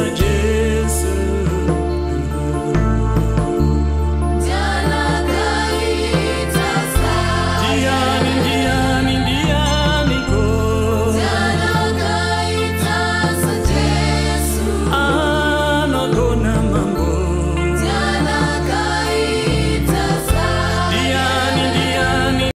said